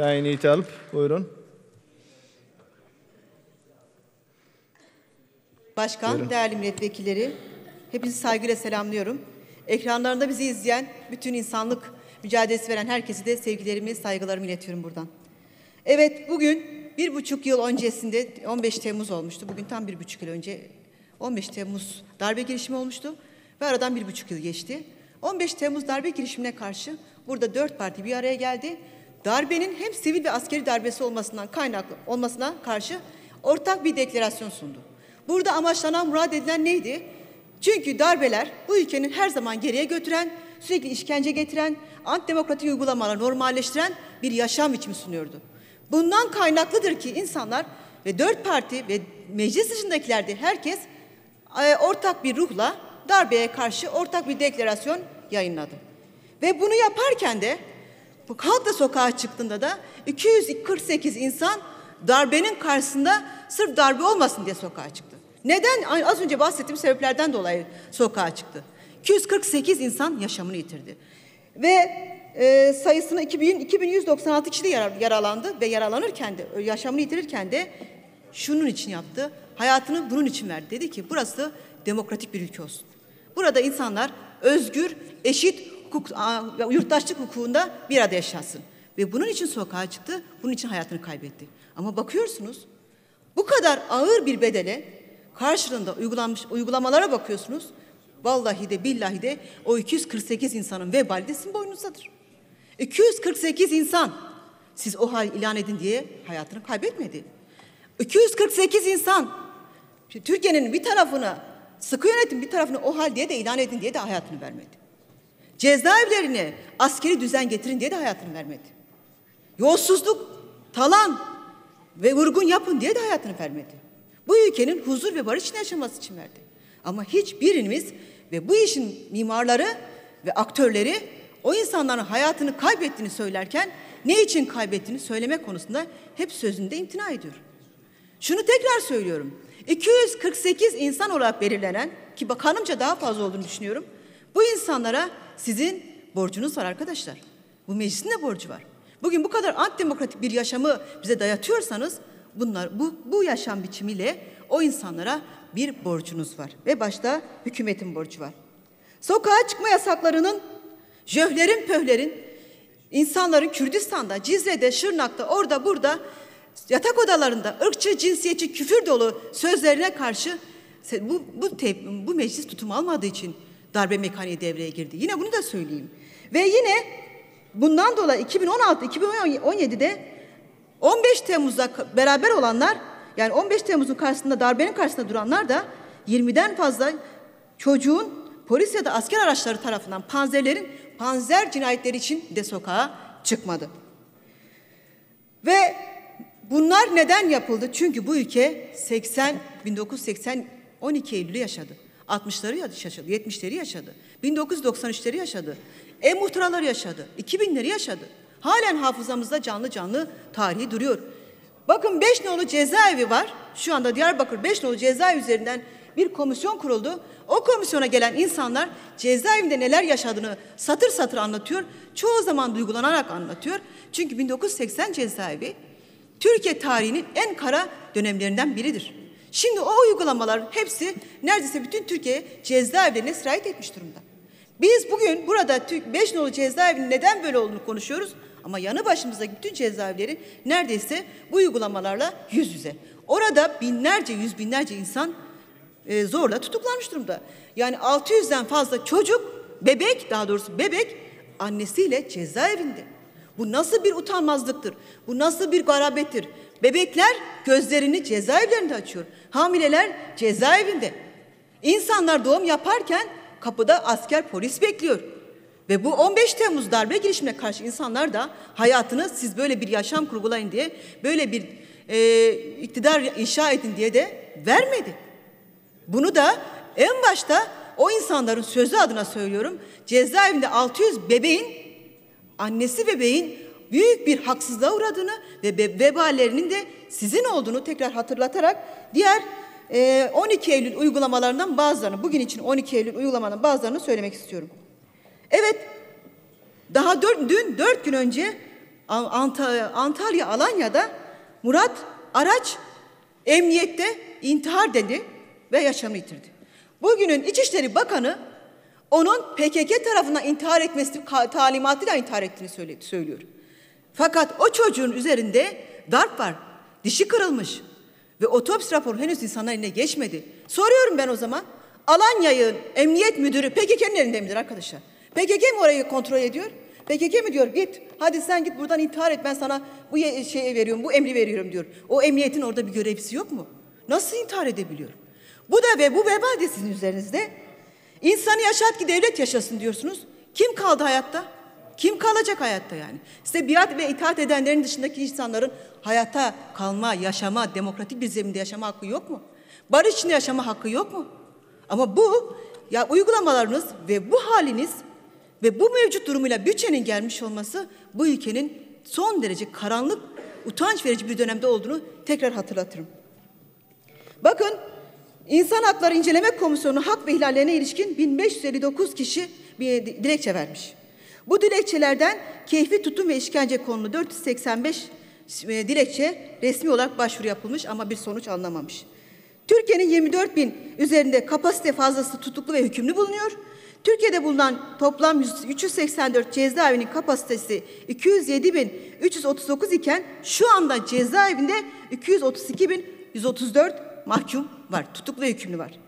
Sayın Yiğit Alp, buyurun. Başkan, Buyurun. değerli milletvekilleri, hepinizi saygıyla selamlıyorum. Ekranlarında bizi izleyen bütün insanlık mücadelesi veren herkese de sevgilerimi, saygılarımı iletiyorum buradan. Evet, bugün bir buçuk yıl öncesinde 15 Temmuz olmuştu. Bugün tam bir buçuk yıl önce 15 Temmuz darbe girişimi olmuştu ve aradan bir buçuk yıl geçti. 15 Temmuz darbe girişimine karşı burada dört parti bir araya geldi. Darbenin hem sivil ve askeri darbesi olmasından kaynaklı olmasına karşı ortak bir deklarasyon sundu. Burada amaçlanan murad edilen neydi? Çünkü darbeler bu ülkenin her zaman geriye götüren, sürekli işkence getiren, antidemokratik uygulamalar normalleştiren bir yaşam biçimi sunuyordu. Bundan kaynaklıdır ki insanlar ve dört parti ve meclis dışındakiler de herkes e, ortak bir ruhla darbeye karşı ortak bir deklarasyon yayınladı. Ve bunu yaparken de halk da sokağa çıktığında da 248 insan darbenin karşısında sırf darbe olmasın diye sokağa çıktı. Neden? Az önce bahsettiğim sebeplerden dolayı sokağa çıktı. 248 insan yaşamını yitirdi. Ve e, sayısını 2000, 2196 kişi de yaralandı ve yaralanırken de yaşamını yitirirken de şunun için yaptı. Hayatını bunun için verdi. Dedi ki burası demokratik bir ülke olsun. Burada insanlar özgür, eşit hukuk, yurttaşlık hukukunda bir arada yaşasın. Ve bunun için sokağa çıktı, bunun için hayatını kaybetti. Ama bakıyorsunuz bu kadar ağır bir bedele karşılığında uygulanmış uygulamalara bakıyorsunuz. Vallahi de billahi de o 248 insanın vebali de sizin boynunuzdadır. 248 insan siz o hal ilan edin diye hayatını kaybetmedi. 248 insan Türkiye'nin bir tarafına sıkı yönetim bir tarafına o hal diye de ilan edin diye de hayatını vermedi. Cezaevlerine askeri düzen getirin diye de hayatını vermedi. Yolsuzluk, talan ve vurgun yapın diye de hayatını vermedi. Bu ülkenin huzur ve barış yaşaması için verdi. Ama hiçbirimiz ve bu işin mimarları ve aktörleri o insanların hayatını kaybettiğini söylerken ne için kaybettiğini söyleme konusunda hep sözünde imtina ediyor. Şunu tekrar söylüyorum. 248 insan olarak belirlenen ki bakanımca daha fazla olduğunu düşünüyorum. Bu insanlara sizin borcunuz var arkadaşlar. Bu meclisin de borcu var. Bugün bu kadar antidemokratik bir yaşamı bize dayatıyorsanız bunlar bu, bu yaşam biçimiyle o insanlara bir borcunuz var. Ve başta hükümetin borcu var. Sokağa çıkma yasaklarının jöhlerin pöhlerin insanların Kürdistan'da, Cizre'de, Şırnak'ta, orada burada yatak odalarında ırkçı, cinsiyetçi, küfür dolu sözlerine karşı bu, bu, bu meclis tutum almadığı için darbe mekaniği devreye girdi. Yine bunu da söyleyeyim. Ve yine bundan dolayı 2016-2017'de 15 Temmuz'da beraber olanlar yani 15 Temmuz'un karşısında darbenin karşısında duranlar da 20'den fazla çocuğun polis ya da asker araçları tarafından panzerlerin panzer cinayetleri için de sokağa çıkmadı. Ve bunlar neden yapıldı? Çünkü bu ülke 80 1980 12 Eylül'ü yaşadı. 60'ları yaşadı, 70'leri yaşadı. 1993'leri yaşadı. E-muhtıraları yaşadı. 2000'leri yaşadı. Halen hafızamızda canlı canlı tarihi duruyor. Bakın beş nolu cezaevi var. Şu anda Diyarbakır beş nolu cezaevi üzerinden bir komisyon kuruldu. O komisyona gelen insanlar cezaevinde neler yaşadığını satır satır anlatıyor. Çoğu zaman duygulanarak anlatıyor. Çünkü 1980 cezaevi Türkiye tarihinin en kara dönemlerinden biridir. Şimdi o uygulamalar hepsi neredeyse bütün Türkiye cezaevlerine sirayet etmiş durumda. Biz bugün burada beş nolu cezaevinin neden böyle olduğunu konuşuyoruz. Ama yanı başımızdaki bütün cezaevleri neredeyse bu uygulamalarla yüz yüze. Orada binlerce, yüz binlerce insan e, zorla tutuklanmış durumda. Yani 600'den fazla çocuk, bebek daha doğrusu bebek annesiyle cezaevinde. Bu nasıl bir utanmazlıktır? Bu nasıl bir garabettir? Bebekler gözlerini cezaevlerinde açıyor. Hamileler cezaevinde. İnsanlar doğum yaparken kapıda asker polis bekliyor. Ve bu 15 Temmuz darbe girişimine karşı insanlar da hayatını siz böyle bir yaşam kurgulayın diye, böyle bir e, iktidar inşa edin diye de vermedi. Bunu da en başta o insanların sözü adına söylüyorum. Cezaevinde 600 bebeğin, annesi bebeğin büyük bir haksızlığa uğradığını ve veballerinin de sizin olduğunu tekrar hatırlatarak diğer 12 Eylül uygulamalarından bazılarını, bugün için 12 Eylül uygulamalarından bazılarını söylemek istiyorum. Evet, daha dört, dün dört gün önce Antalya, Alanya'da Murat Araç emniyette intihar dedi ve yaşamını yitirdi. Bugünün İçişleri Bakanı onun PKK tarafından intihar etmesi talimatıyla intihar ettiğini söylüyor. Fakat o çocuğun üzerinde darp var. Dişi kırılmış. Ve otopsi raporu henüz insanların eline geçmedi. Soruyorum ben o zaman. Alanya'nın emniyet müdürü PKK'nın elinde midir arkadaşlar? PKK mi orayı kontrol ediyor? PKK mi diyor git hadi sen git buradan intihar et ben sana bu şeyi veriyorum bu emri veriyorum diyor. O emniyetin orada bir görevlisi yok mu? Nasıl intihar edebiliyor? Bu da ve bu veba de sizin üzerinizde. İnsanı yaşat ki devlet yaşasın diyorsunuz. Kim kaldı hayatta? Kim kalacak hayatta yani? Size biat ve itaat edenlerin dışındaki insanların hayata kalma, yaşama, demokratik bir zeminde yaşama hakkı yok mu? Barış içinde yaşama hakkı yok mu? Ama bu ya uygulamalarınız ve bu haliniz ve bu mevcut durumuyla bütçenin gelmiş olması bu ülkenin son derece karanlık, utanç verici bir dönemde olduğunu tekrar hatırlatırım. Bakın İnsan Hakları İnceleme Komisyonu hak ve ihlallerine ilişkin 1559 kişi bir dilekçe vermiş. Bu dilekçelerden keyfi tutum ve işkence konulu 485 e, dilekçe resmi olarak başvuru yapılmış ama bir sonuç alınamamış. Türkiye'nin 24 bin üzerinde kapasite fazlası tutuklu ve hükümlü bulunuyor. Türkiye'de bulunan toplam 384 cezaevinin kapasitesi 207.339 iken şu anda cezaevinde 232.134 mahkum var, tutuklu hükümlü var.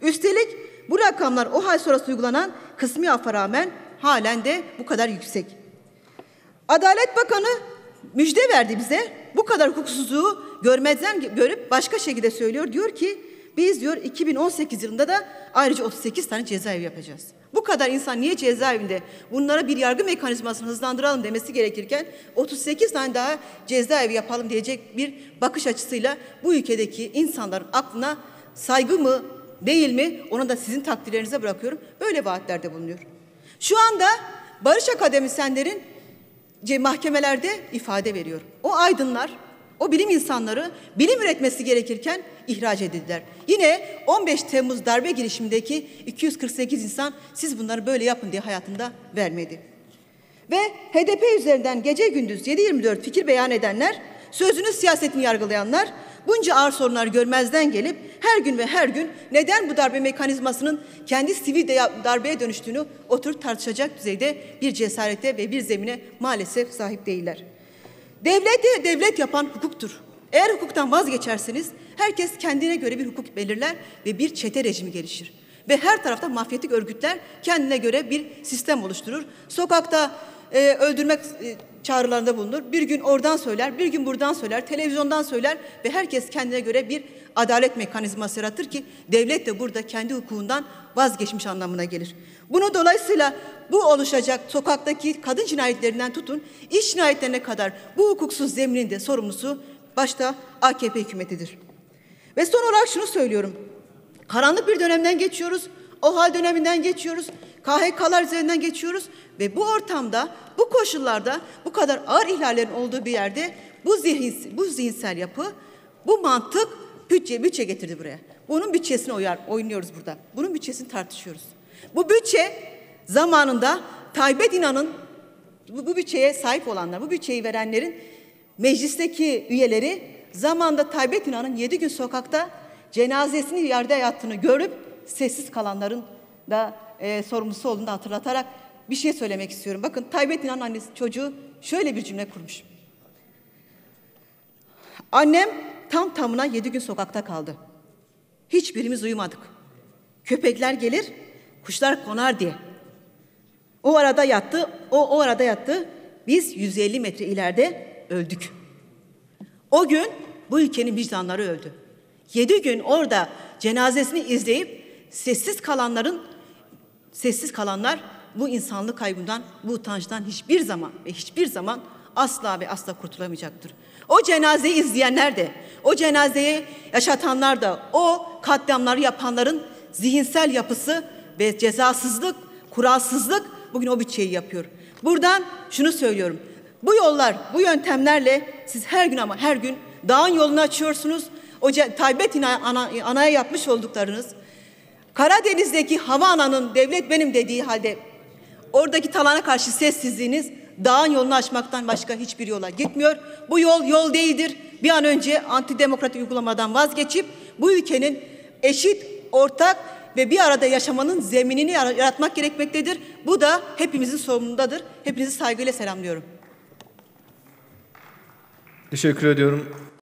Üstelik bu rakamlar o hal sonrası uygulanan kısmi affa rağmen halen de bu kadar yüksek. Adalet Bakanı müjde verdi bize. Bu kadar hukuksuzluğu görmezden görüp başka şekilde söylüyor. Diyor ki biz diyor 2018 yılında da ayrıca 38 tane cezaevi yapacağız. Bu kadar insan niye cezaevinde bunlara bir yargı mekanizmasını hızlandıralım demesi gerekirken 38 tane daha cezaevi yapalım diyecek bir bakış açısıyla bu ülkedeki insanların aklına saygı mı değil mi onu da sizin takdirlerinize bırakıyorum. Böyle vaatlerde bulunuyor. Şu anda barış akademisyenlerin mahkemelerde ifade veriyor. O aydınlar, o bilim insanları bilim üretmesi gerekirken ihraç edildiler. Yine 15 Temmuz darbe girişimindeki 248 insan siz bunları böyle yapın diye hayatında vermedi. Ve HDP üzerinden gece gündüz 7-24 fikir beyan edenler, sözünü siyasetini yargılayanlar, bunca ağır sorunlar görmezden gelip her gün ve her gün neden bu darbe mekanizmasının kendi sivil darbeye dönüştüğünü oturup tartışacak düzeyde bir cesarete ve bir zemine maalesef sahip değiller. Devleti devlet yapan hukuktur. Eğer hukuktan vazgeçerseniz herkes kendine göre bir hukuk belirler ve bir çete rejimi gelişir. Ve her tarafta mafyatik örgütler kendine göre bir sistem oluşturur. Sokakta e, öldürmek e, çağrılarında bulunur. Bir gün oradan söyler, bir gün buradan söyler, televizyondan söyler ve herkes kendine göre bir adalet mekanizması yaratır ki devlet de burada kendi hukukundan vazgeçmiş anlamına gelir. Bunu dolayısıyla bu oluşacak sokaktaki kadın cinayetlerinden tutun iş cinayetlerine kadar bu hukuksuz zeminin de sorumlusu başta AKP hükümetidir. Ve son olarak şunu söylüyorum. Karanlık bir dönemden geçiyoruz. O hal döneminden geçiyoruz. KHK'lar üzerinden geçiyoruz ve bu ortamda, bu koşullarda, bu kadar ağır ihlallerin olduğu bir yerde bu zihin, bu zihinsel yapı, bu mantık bütçe bütçe getirdi buraya. Bunun bütçesini oyar, oynuyoruz burada. Bunun bütçesini tartışıyoruz. Bu bütçe zamanında Tayyip İnan'ın bu, bu bütçeye sahip olanlar, bu bütçeyi verenlerin meclisteki üyeleri zamanda Tayyip İnan'ın yedi gün sokakta cenazesini yerde yattığını görüp sessiz kalanların da e, sorumlusu olduğunu hatırlatarak bir şey söylemek istiyorum. Bakın Taybet İnan annesi çocuğu şöyle bir cümle kurmuş. Annem tam tamına yedi gün sokakta kaldı. Hiçbirimiz uyumadık. Köpekler gelir, kuşlar konar diye. O arada yattı, o o arada yattı. Biz 150 metre ileride öldük. O gün bu ülkenin vicdanları öldü. Yedi gün orada cenazesini izleyip sessiz kalanların sessiz kalanlar bu insanlık kaybından, bu utançtan hiçbir zaman ve hiçbir zaman asla ve asla kurtulamayacaktır. O cenazeyi izleyenler de, o cenazeyi yaşatanlar da, o katliamları yapanların zihinsel yapısı ve cezasızlık, kuralsızlık bugün o bütçeyi yapıyor. Buradan şunu söylüyorum. Bu yollar, bu yöntemlerle siz her gün ama her gün dağın yolunu açıyorsunuz. O Taybet ana, anaya yapmış olduklarınız, Karadeniz'deki hava ananın devlet benim dediği halde oradaki talana karşı sessizliğiniz dağın yolunu açmaktan başka hiçbir yola gitmiyor. Bu yol yol değildir. Bir an önce antidemokratik uygulamadan vazgeçip bu ülkenin eşit, ortak ve bir arada yaşamanın zeminini yaratmak gerekmektedir. Bu da hepimizin sorumluluğundadır. Hepinizi saygıyla selamlıyorum. Teşekkür ediyorum.